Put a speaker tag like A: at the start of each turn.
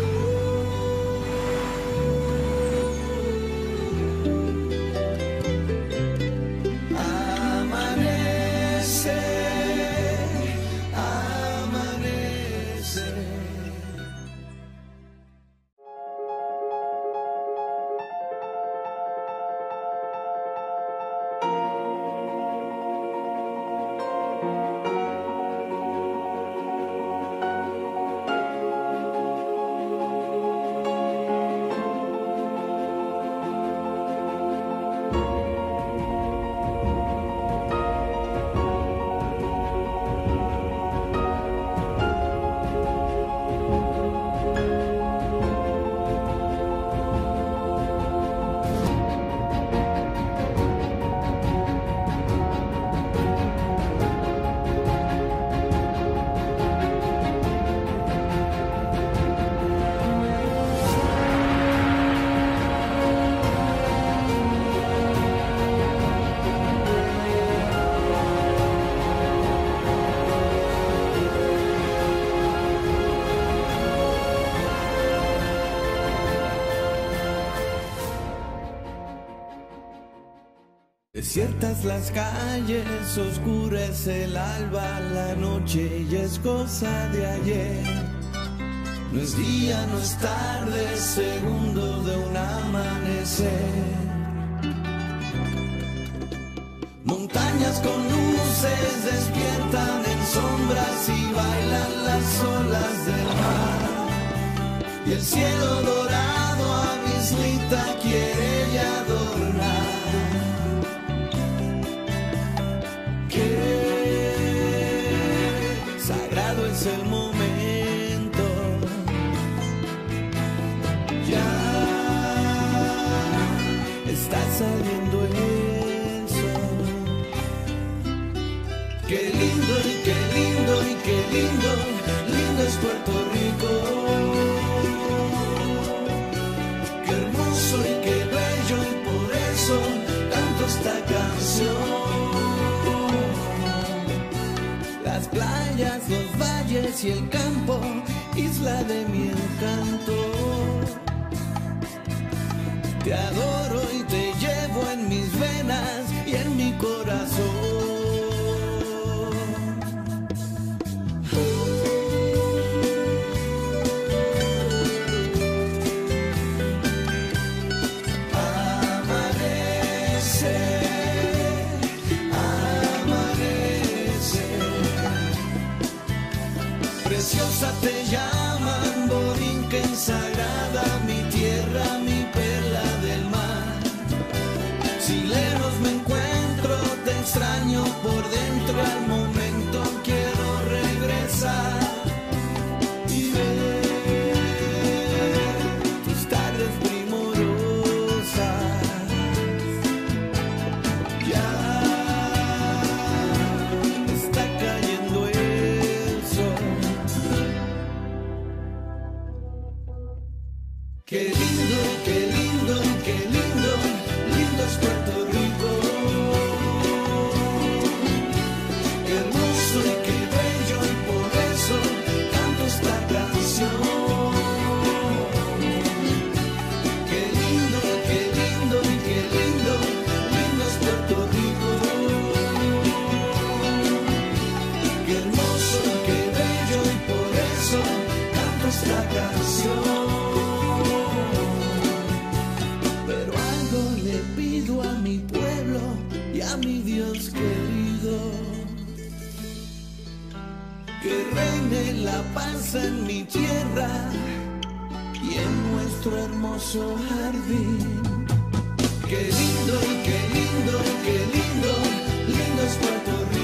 A: you. Desiertas las calles, oscurece el alba, la noche ya es cosa de ayer. No es día, no es tarde, segundo de un amanecer. Montañas con luces despiertan en sombras y bailan las olas del mar. Y el cielo dorado a quiere Las playas, los valles y el campo, isla de mi encanto. Te adoro y te llevo en mis venas y en mi corazón. Extraño por dentro, al momento quiero regresar. Esta canción. Pero algo le pido a mi pueblo y a mi Dios querido. Que reine la paz en mi tierra y en nuestro hermoso jardín. Qué lindo qué lindo qué lindo, lindo es Puerto Rico.